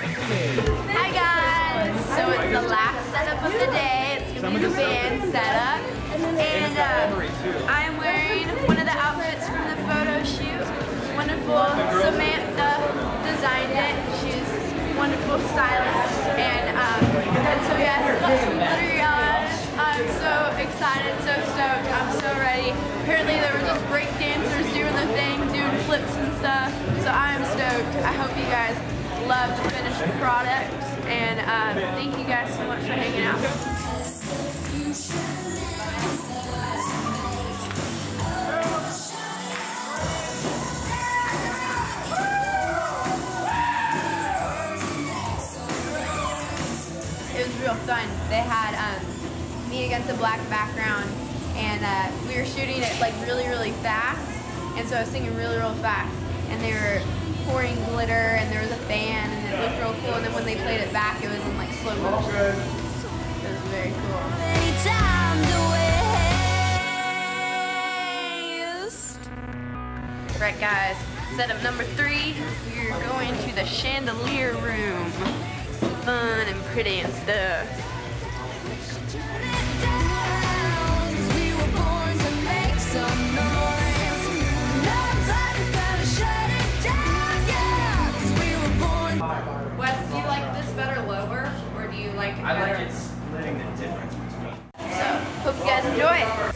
Hi guys! So it's the last setup of the day. It's gonna be the band setup. And uh, I'm wearing one of the outfits from the photo shoot. Wonderful Samantha designed it. She's wonderful stylist. And, um, and so yes. I'm so excited, so stoked. I'm so ready. Apparently there were just break dancers doing the thing, doing flips and stuff. So I am stoked. I hope you guys love to finish the finished product. And um, thank you guys so much for hanging out. It was real fun. They had um, me against a black background, and uh, we were shooting it like really, really fast. And so I was singing really, real fast, and they were pouring glitter, and there was a fan, and it looked real cool. And then when they played it back, it was in like slow motion. It was very cool. Right, guys. Setup number three. We're going to the chandelier room. Fun and pretty and stuff. It I better? like it splitting the difference between. So, hope you guys enjoy it.